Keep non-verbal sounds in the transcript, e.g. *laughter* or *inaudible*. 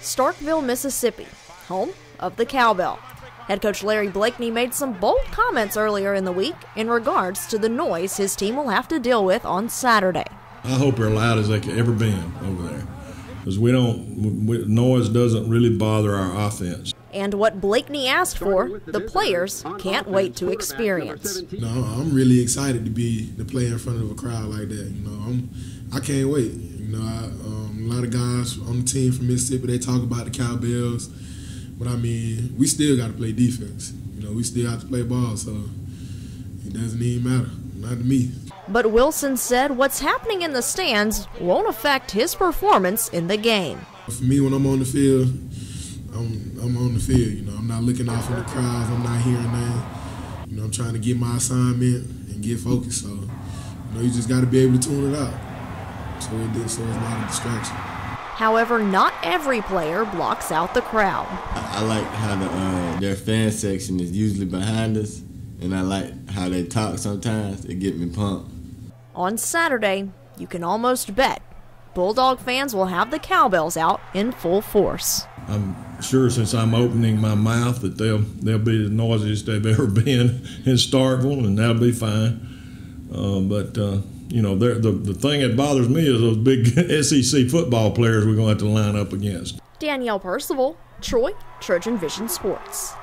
Starkville, Mississippi, home of the Cowbell. Head coach Larry Blakeney made some bold comments earlier in the week in regards to the noise his team will have to deal with on Saturday. I hope they're loud as they could ever been over there, because we don't we, noise doesn't really bother our offense. And what Blakeney asked for, the players can't wait to experience. No, I'm really excited to be to play in front of a crowd like that. You know, I'm I can't wait. You know, I, um, a lot of guys on the team from Mississippi they talk about the Cowbells, but I mean, we still got to play defense. You know, we still have to play ball, so it doesn't even matter. Not to me. But Wilson said what's happening in the stands won't affect his performance in the game. For me, when I'm on the field, I'm, I'm on the field. You know, I'm not looking out for the crowds. I'm not hearing that. You know, I'm trying to get my assignment and get focused. So, you know, you just got to be able to tune it out. So it did, so it's not a distraction. However, not every player blocks out the crowd. I, I like how the uh, their fan section is usually behind us, and I like how they talk sometimes. It get me pumped. On Saturday, you can almost bet Bulldog fans will have the cowbells out in full force. I'm sure since I'm opening my mouth that they'll they'll be the noisiest they've ever *laughs* been in Starkville, and that'll be fine. Uh, but uh, you know, the the thing that bothers me is those big *laughs* SEC football players we're going to have to line up against. Danielle Percival, Troy, Trojan Vision Sports.